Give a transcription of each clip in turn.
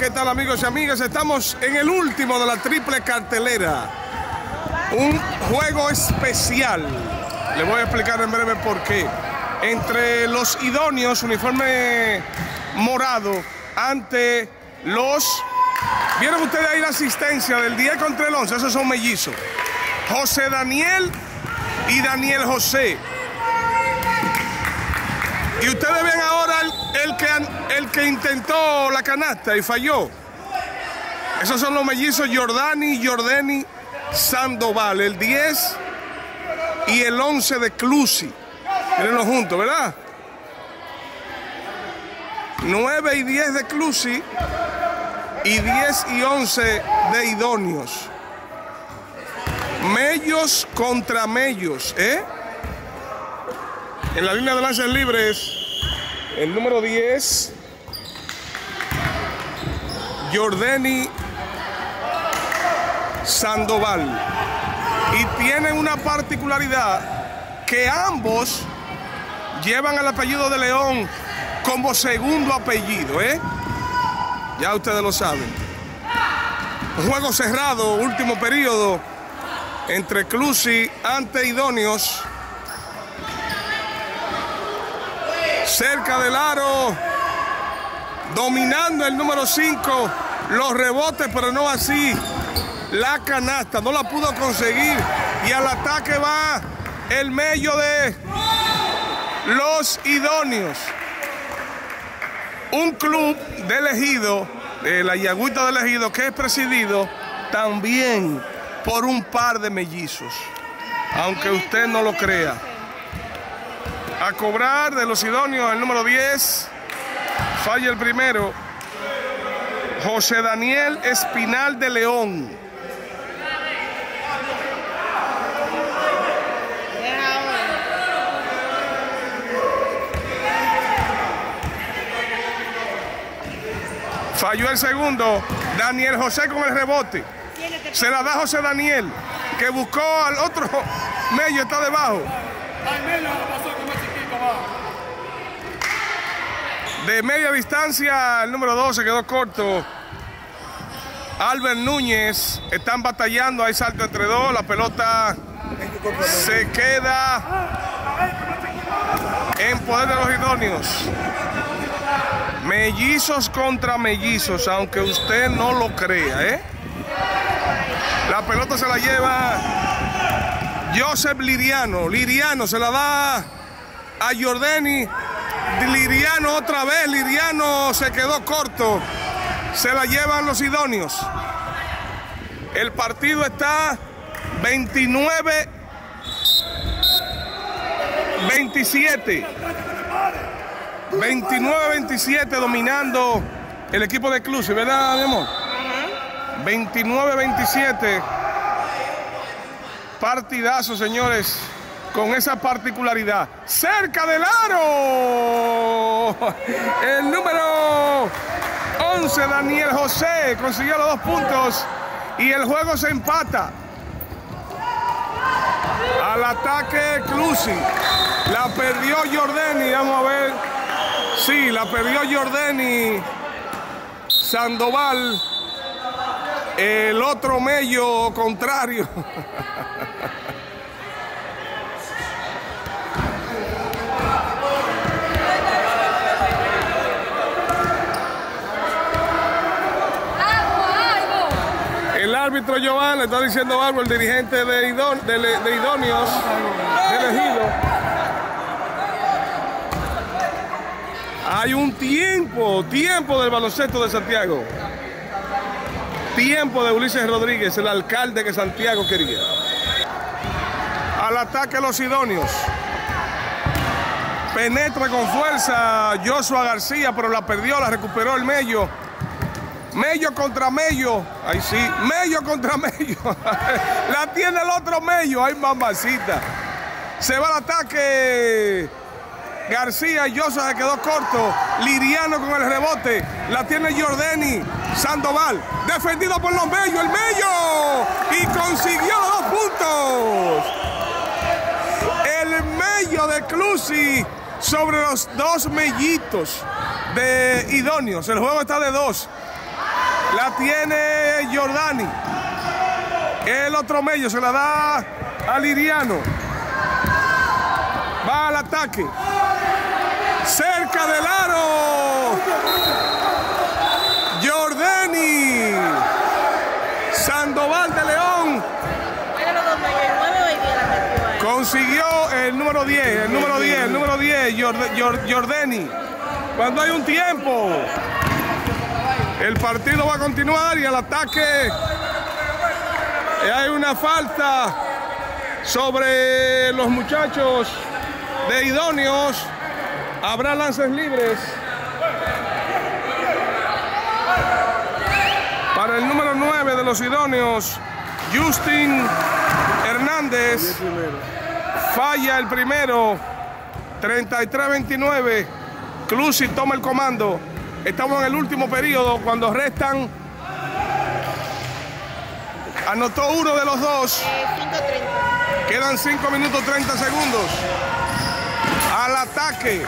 ¿qué tal amigos y amigas? Estamos en el último de la triple cartelera. Un juego especial. Le voy a explicar en breve por qué. Entre los idóneos, uniforme morado, ante los... ¿Vieron ustedes ahí la asistencia del 10 contra el 11? Esos son mellizos. José Daniel y Daniel José. Y ustedes ven ahora el, que, el que intentó la canasta y falló. Esos son los mellizos Jordani, Jordani, Sandoval, el 10 y el 11 de Clusi. Mírenlo juntos, ¿verdad? 9 y 10 de Clusi y 10 y 11 de Idóneos. Mellos contra Mellos, ¿eh? En la línea de lanzas libres, el número 10, Jordani Sandoval. Y tienen una particularidad que ambos llevan el apellido de León como segundo apellido, ¿eh? Ya ustedes lo saben. Juego cerrado, último periodo, entre Clusi ante Idóneos. cerca del aro, dominando el número 5, los rebotes, pero no así la canasta, no la pudo conseguir y al ataque va el medio de los idóneos. Un club de elegido, de la Yagüita de elegido, que es presidido también por un par de mellizos, aunque usted no lo crea a cobrar de los idóneos el número 10. Falla el primero. José Daniel Espinal de León. Falló el segundo. Daniel José con el rebote. Se la da José Daniel, que buscó al otro medio, está debajo. De media distancia, el número 2 se quedó corto. Albert Núñez están batallando, hay salto entre dos, la pelota se queda en poder de los idóneos. Mellizos contra mellizos, aunque usted no lo crea, ¿eh? La pelota se la lleva Joseph Liriano. Liriano se la da a Jordani Liriano otra vez, Liriano se quedó corto. Se la llevan los idóneos. El partido está 29 27. 29-27 dominando el equipo de Clusi, ¿verdad, mi amor? 29-27. Partidazo, señores con esa particularidad. Cerca del aro. El número 11, Daniel José, consiguió los dos puntos y el juego se empata. Al ataque Clusi. La perdió Jordani. Vamos a ver. Sí, la perdió Jordani. Sandoval. El otro medio contrario. árbitro Joan le está diciendo algo el dirigente de, Idon, elegido. Hay un tiempo, tiempo del baloncesto de Santiago. Tiempo de Ulises Rodríguez, el alcalde que Santiago quería. Al ataque los idóneos. Penetra con fuerza Joshua García, pero la perdió, la recuperó el medio. Mello contra Mello. Ahí sí. Mello contra Mello. la tiene el otro Mello. Ay, mamacita. Se va al ataque. García Yosa se quedó corto. Liriano con el rebote. La tiene Jordani. Sandoval. Defendido por los Mello. El Mello. Y consiguió los dos puntos. El Mello de Clusi sobre los dos mellitos de idóneos. El juego está de dos. La tiene Jordani. El otro medio se la da a Liriano. Va al ataque. Cerca del aro. Jordani. Sandoval de León. Consiguió el número 10, el número 10, el número 10, Jordani. Cuando hay un tiempo, el partido va a continuar y el ataque hay una falta sobre los muchachos de idóneos. Habrá lances libres. Para el número 9 de los idóneos, Justin Hernández. Falla el primero. 33-29. Clusi toma el comando. Estamos en el último periodo cuando restan. Anotó uno de los dos. Quedan 5 minutos 30 segundos. Al ataque.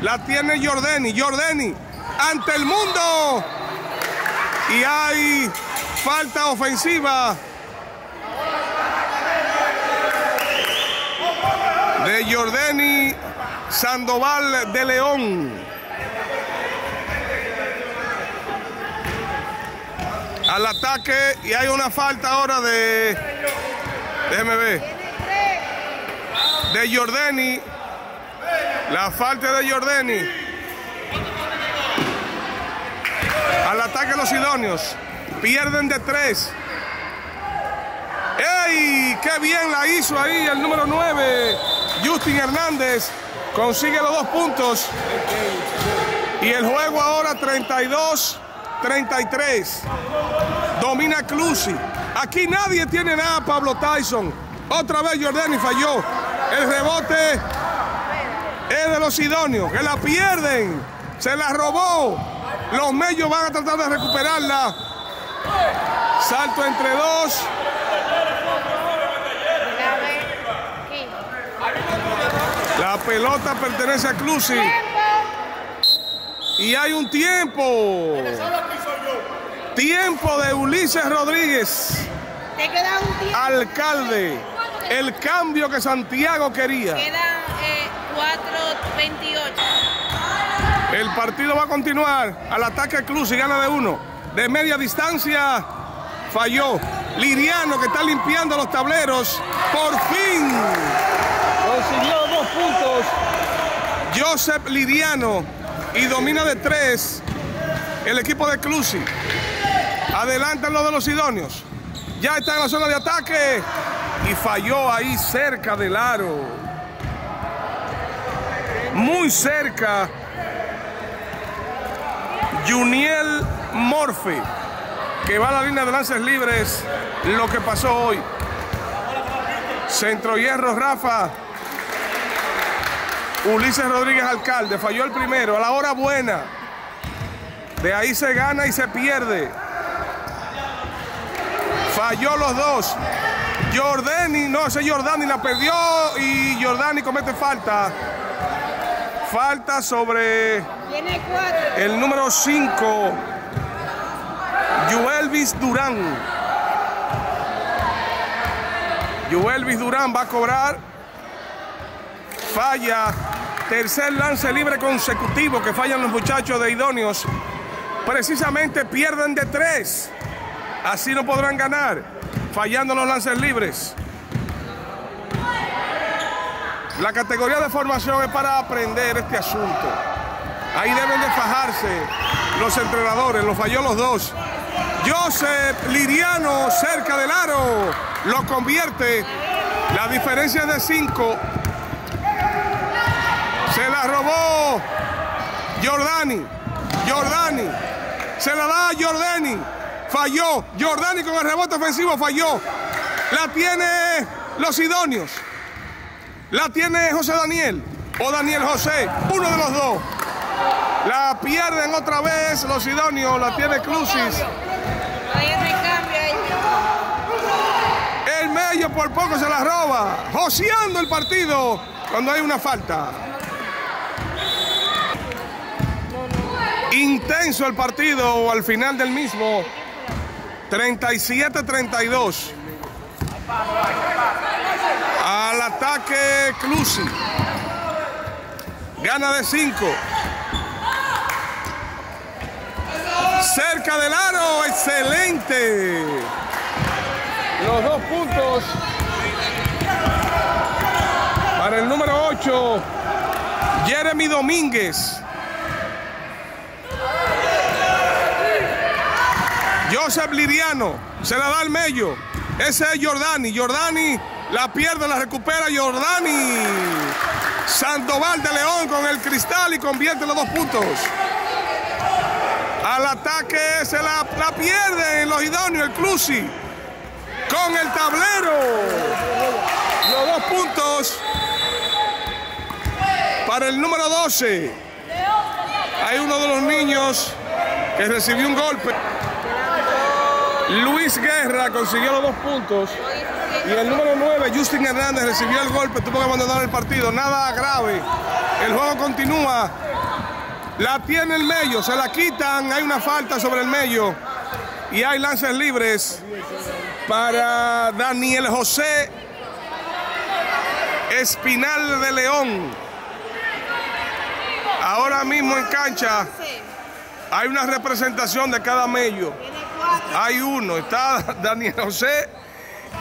La tiene Jordani. Jordani ante el mundo. Y hay falta ofensiva. De Jordani Sandoval de León. Al ataque y hay una falta ahora de déjeme ver de Jordani la falta de Jordani al ataque los idóneos pierden de tres ¡Ey! ¡Qué bien la hizo ahí el número 9! Justin Hernández consigue los dos puntos. Y el juego ahora 32 33. Domina Clusi. Aquí nadie tiene nada, Pablo Tyson. Otra vez Jordani falló. El rebote es de los idóneos, que la pierden. Se la robó. Los medios van a tratar de recuperarla. Salto entre dos. La pelota pertenece a Clusi. Y hay un tiempo. Tiempo de Ulises Rodríguez. Te queda un tiempo. Alcalde. El cambio que Santiago quería. Quedan eh, 4.28. El partido va a continuar. Al ataque Cruz y gana de uno. De media distancia falló. Liriano que está limpiando los tableros. Por fin consiguió dos puntos. Joseph Liriano y domina de tres el equipo de Clusi. Adelantan los de los idóneos. Ya está en la zona de ataque y falló ahí cerca del aro. Muy cerca. Juniel Morfe, que va a la línea de lances libres. Lo que pasó hoy. Centro Hierro, Rafa. Ulises Rodríguez Alcalde falló el primero a la hora buena. De ahí se gana y se pierde. Falló los dos. Jordani, no, ese Jordani la perdió y Jordani comete falta. Falta sobre el número 5, Yuelvis Durán. Yuelvis Durán va a cobrar. Falla Tercer lance libre consecutivo que fallan los muchachos de idóneos. Precisamente pierden de tres. Así no podrán ganar, fallando los lances libres. La categoría de formación es para aprender este asunto. Ahí deben de fajarse los entrenadores, lo falló los dos. Joseph Liriano cerca del aro, lo convierte. La diferencia es de cinco. Se la robó Jordani. Jordani. Se la da a Jordani. Falló. Jordani con el rebote ofensivo falló. La tiene los idóneos. La tiene José Daniel. O Daniel José. Uno de los dos. La pierden otra vez los idóneos. La tiene Clusis. El medio por poco se la roba. Joseando el partido cuando hay una falta. Intenso el partido al final del mismo. 37-32. Al ataque Clusi. Gana de 5. Cerca del aro. Excelente. Los dos puntos. Para el número 8. Jeremy Domínguez. Joseph Liriano se la da al medio. Ese es Jordani. Jordani la pierde, la recupera Jordani. Sandoval de León con el cristal y convierte los dos puntos. Al ataque se la, la pierde en los idóneos el Clusi. Con el tablero. Los dos puntos para el número 12. Hay uno de los niños que recibió un golpe. Luis Guerra consiguió los dos puntos. Y el número 9, Justin Hernández, recibió el golpe, tuvo que abandonar el partido. Nada grave. El juego continúa. La tiene el medio, se la quitan. Hay una falta sobre el medio. Y hay lances libres para Daniel José Espinal de León. Ahora mismo en cancha hay una representación de cada medio. Hay uno, está Daniel José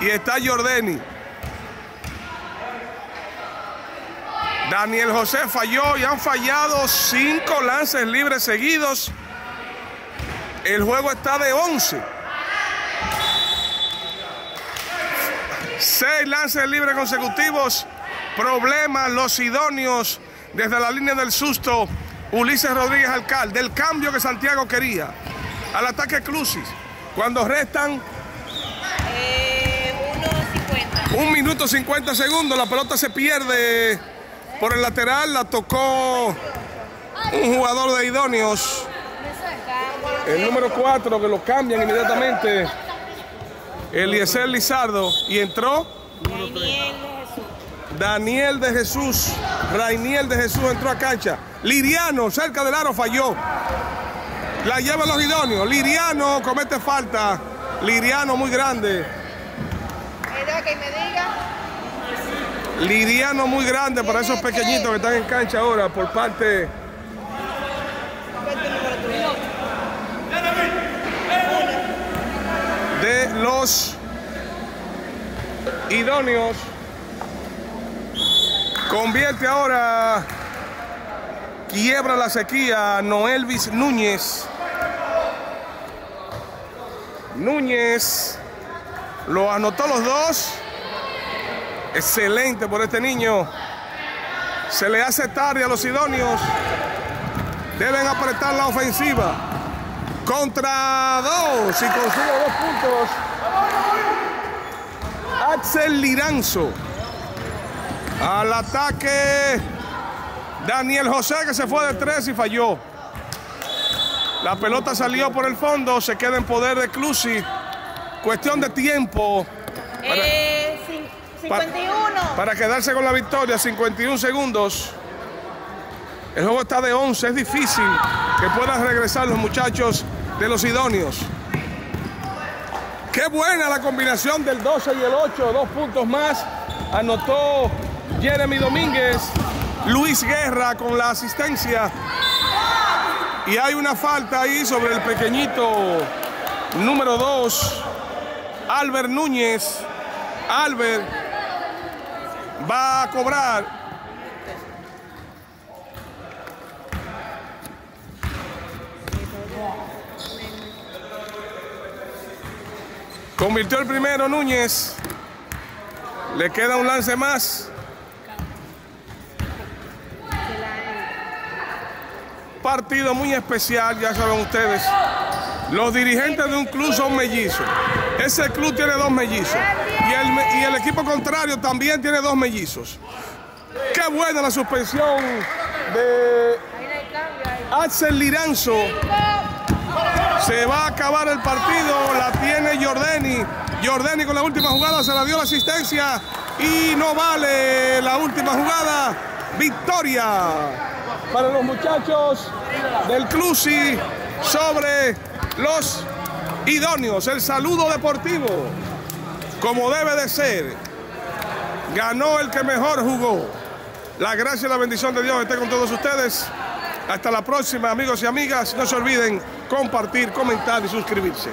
y está Jordani. Daniel José falló y han fallado cinco lances libres seguidos. El juego está de 11. Seis lances libres consecutivos. Problemas, los idóneos desde la línea del susto. Ulises Rodríguez Alcalde, del cambio que Santiago quería. Al ataque Clusis. Cuando restan Eh, 1.50. un minuto 50 segundos, la pelota se pierde por el lateral. La tocó un jugador de idóneos. El número 4 que lo cambian inmediatamente. Eliezer Lizardo. Y entró Daniel. Daniel de Jesús. Rainiel de Jesús entró a cancha. Liriano, cerca del aro, falló. La llevan los idóneos. Liriano comete falta. Liriano muy grande. Que. Liriano muy grande para esos pequeñitos que están en cancha ahora por parte de los idóneos. Convierte ahora, quiebra la sequía Noelvis Núñez. Núñez lo anotó los dos. Excelente por este niño. Se le hace tarde a los idóneos. Deben apretar la ofensiva. Contra dos y consigue dos puntos. Axel Liranzo. Al ataque. Daniel José que se fue de tres y falló. La pelota salió por el fondo. Se queda en poder de Clusi. Cuestión de tiempo. Eh, cin- 51. Para quedarse con la victoria, 51 segundos. El juego está de 11, es difícil que puedan regresar los muchachos de los idóneos. Qué buena la combinación del 12 y el 8, dos puntos más. Anotó Jeremy Domínguez, Luis Guerra con la asistencia. Y hay una falta ahí sobre el pequeñito número 2, Albert Núñez. Albert va a cobrar. Convirtió el primero Núñez. Le queda un lance más. Partido muy especial, ya saben ustedes. Los dirigentes de un club son mellizos. Ese club tiene dos mellizos. Y el, equipo contrario también tiene dos mellizos. Qué buena la suspensión de. Axel Liranzo. Se va a acabar el partido. La tiene Jordani. Jordani con la última jugada se la dio la asistencia. Y no vale la última jugada. Victoria para los muchachos del Clusi sobre los idóneos. El saludo deportivo, como debe de ser. Ganó el que mejor jugó. La gracia y la bendición de Dios esté con todos ustedes. Hasta la próxima, amigos y amigas. No se olviden compartir, comentar y suscribirse.